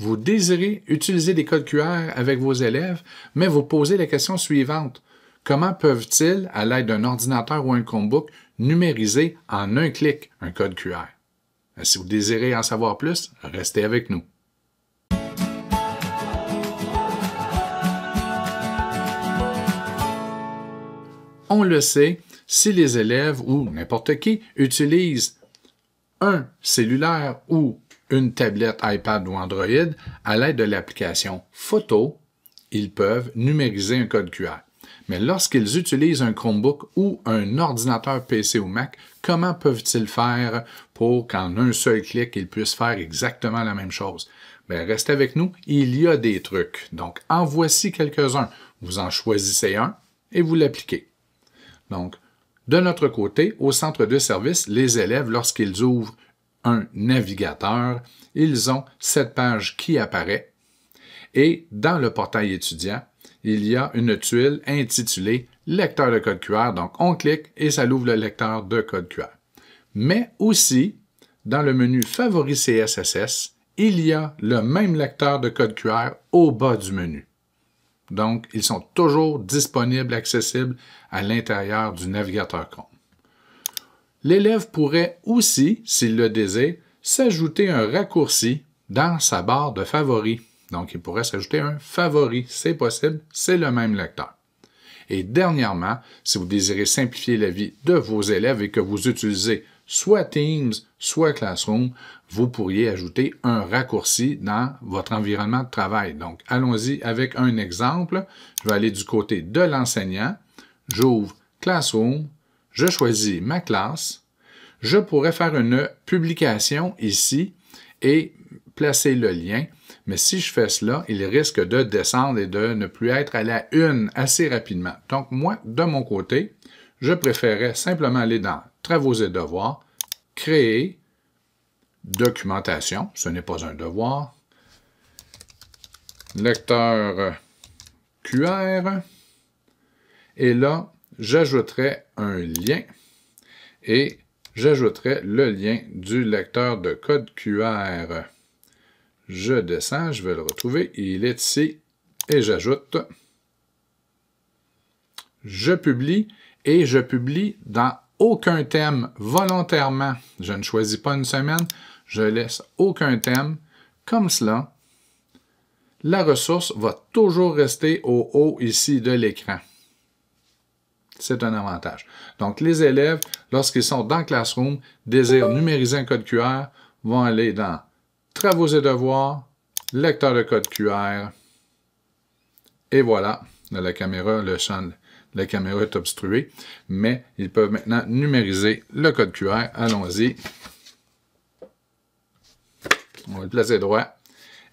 vous désirez utiliser des codes QR avec vos élèves, mais vous posez la question suivante. Comment peuvent-ils, à l'aide d'un ordinateur ou un Chromebook, numériser en un clic un code QR? Si vous désirez en savoir plus, restez avec nous. On le sait, si les élèves ou n'importe qui utilisent un cellulaire ou une tablette iPad ou Android à l'aide de l'application Photo, ils peuvent numériser un code QR. Mais lorsqu'ils utilisent un Chromebook ou un ordinateur PC ou Mac, comment peuvent-ils faire pour qu'en un seul clic, ils puissent faire exactement la même chose? Bien, restez avec nous, il y a des trucs. Donc, en voici quelques-uns. Vous en choisissez un et vous l'appliquez. Donc, de notre côté, au centre de service, les élèves, lorsqu'ils ouvrent un navigateur, ils ont cette page qui apparaît et dans le portail étudiant, il y a une tuile intitulée Lecteur de code QR. Donc, on clique et ça ouvre le lecteur de code QR. Mais aussi, dans le menu Favoris CSSS, il y a le même lecteur de code QR au bas du menu. Donc, ils sont toujours disponibles, accessibles à l'intérieur du navigateur Chrome. L'élève pourrait aussi, s'il le désire, s'ajouter un raccourci dans sa barre de favoris. Donc, il pourrait s'ajouter un favori. C'est possible, c'est le même lecteur. Et dernièrement, si vous désirez simplifier la vie de vos élèves et que vous utilisez soit Teams, soit Classroom, vous pourriez ajouter un raccourci dans votre environnement de travail. Donc, allons-y avec un exemple. Je vais aller du côté de l'enseignant. J'ouvre Classroom. Je choisis ma classe. Je pourrais faire une publication ici et placer le lien. Mais si je fais cela, il risque de descendre et de ne plus être à la une assez rapidement. Donc, moi, de mon côté, je préférerais simplement aller dans Travaux et devoirs, Créer, Documentation, ce n'est pas un devoir, Lecteur QR, et là, j'ajouterai un lien et j'ajouterai le lien du lecteur de code QR. Je descends, je vais le retrouver, il est ici, et j'ajoute. Je publie, et je publie dans aucun thème volontairement. Je ne choisis pas une semaine, je laisse aucun thème. Comme cela, la ressource va toujours rester au haut ici de l'écran. C'est un avantage. Donc, les élèves, lorsqu'ils sont dans Classroom, désirent numériser un code QR, vont aller dans Travaux et devoirs, lecteur de code QR, et voilà, la caméra, le champ, la caméra est obstruée, mais ils peuvent maintenant numériser le code QR. Allons-y. On va le placer droit.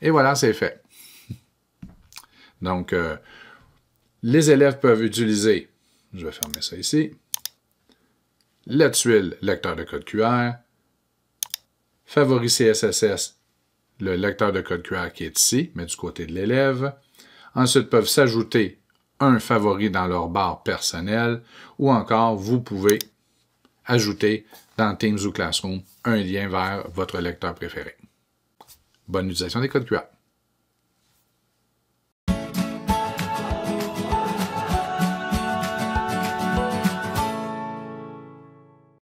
Et voilà, c'est fait. Donc, euh, les élèves peuvent utiliser, je vais fermer ça ici, la tuile lecteur de code QR, favoriser SSS, le lecteur de code QR qui est ici, mais du côté de l'élève. Ensuite, peuvent s'ajouter un favori dans leur barre personnelle ou encore vous pouvez ajouter dans Teams ou Classroom un lien vers votre lecteur préféré. Bonne utilisation des codes QR.